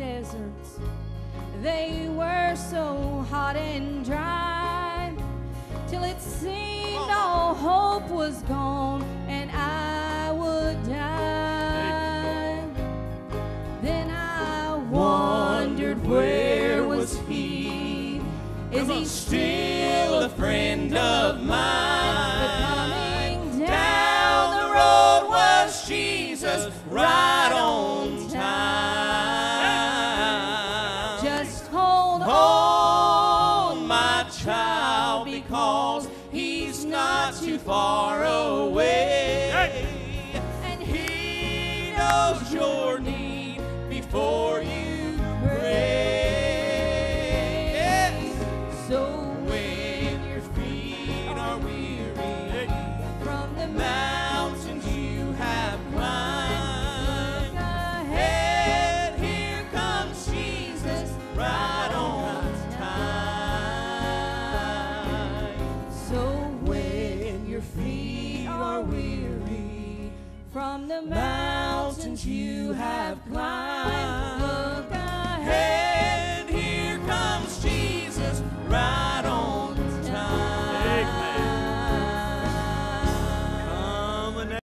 deserts. They were so hot and dry till it seemed all hope was gone and I would die. Then I wondered where was he? Is he Still a friend of mine. far away. And He knows your need before you pray. Yes. So From the mountains you have climbed.